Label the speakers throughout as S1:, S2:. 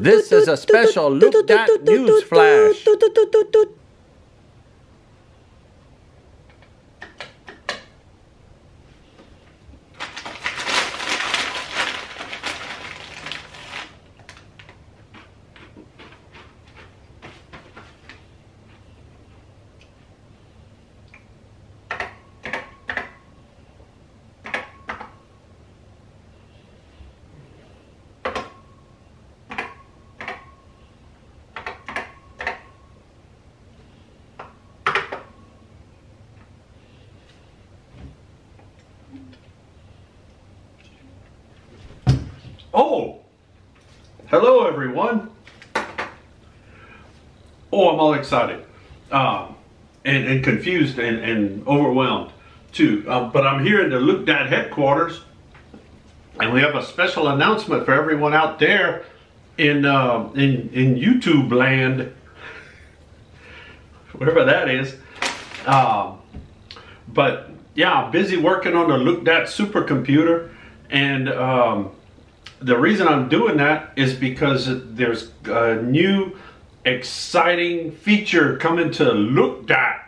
S1: This is a special Look Dat News Flash.
S2: Oh, hello everyone. Oh, I'm all excited um, and, and confused and, and overwhelmed too. Um, but I'm here at the Look Dat headquarters and we have a special announcement for everyone out there in, uh, in, in YouTube land, wherever that is. Um, but yeah, busy working on the Look Dat supercomputer and um, the reason I'm doing that is because there's a new exciting feature coming to Look Dat.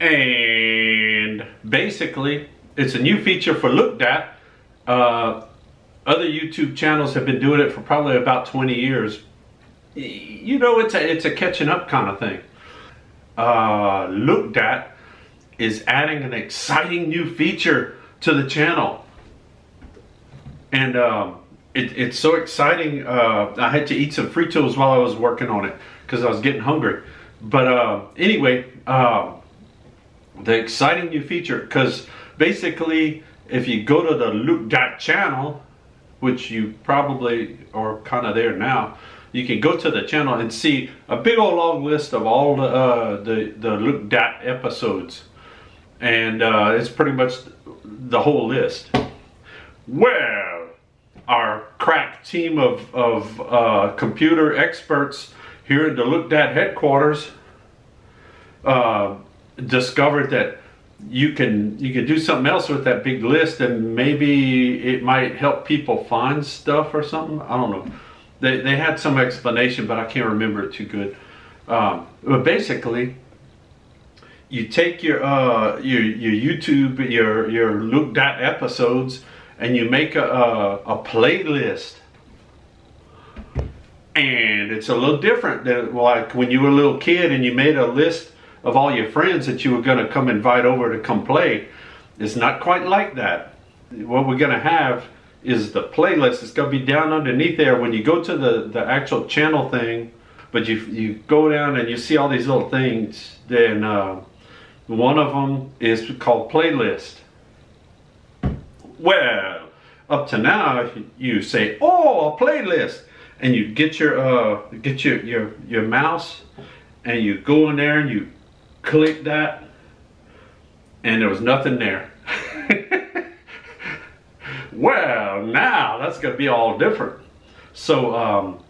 S2: And basically, it's a new feature for Look Dat. Uh, other YouTube channels have been doing it for probably about 20 years. You know, it's a, it's a catching up kind of thing. Uh, Look Dat is adding an exciting new feature to the channel. And um, it, it's so exciting. Uh, I had to eat some Fritos while I was working on it because I was getting hungry. But uh, anyway, uh, the exciting new feature, because basically, if you go to the Look Dat channel, which you probably are kind of there now, you can go to the channel and see a big old long list of all the uh, the, the Look Dat episodes. And uh, it's pretty much the whole list. Well, team of, of uh, computer experts here at the Look Dat headquarters uh, discovered that you can you can do something else with that big list and maybe it might help people find stuff or something. I don't know. They, they had some explanation, but I can't remember it too good. Um, but basically, you take your uh, your your YouTube your your Look Dat episodes and you make a, a, a playlist. And it's a little different than like when you were a little kid and you made a list of all your friends that you were going to come invite over to come play. It's not quite like that. What we're going to have is the playlist. It's going to be down underneath there when you go to the the actual channel thing but you you go down and you see all these little things. Then uh, one of them is called playlist well, up to now, you say, "Oh, a playlist," and you get your uh, get your your your mouse, and you go in there and you click that, and there was nothing there. well, now that's going to be all different. So um,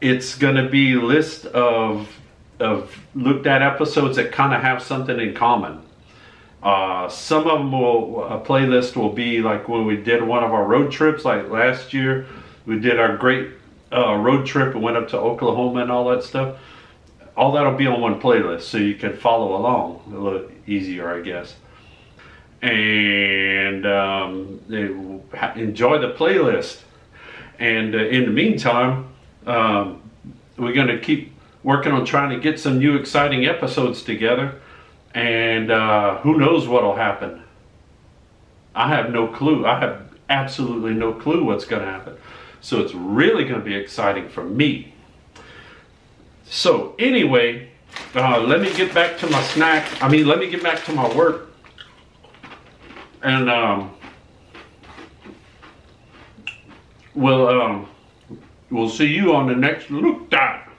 S2: it's going to be list of of Look Dat episodes that kind of have something in common. Uh, some of them will, a playlist will be like when we did one of our road trips, like last year, we did our great uh, road trip and went up to Oklahoma and all that stuff. All that'll be on one playlist so you can follow along a little easier, I guess. And um, enjoy the playlist. And uh, in the meantime, um, we're going to keep working on trying to get some new exciting episodes together and uh, who knows what'll happen. I have no clue. I have absolutely no clue what's going to happen. So it's really going to be exciting for me. So anyway, uh, let me get back to my snack. I mean, let me get back to my work. And um, we'll um, we'll see you on the next Look Dat.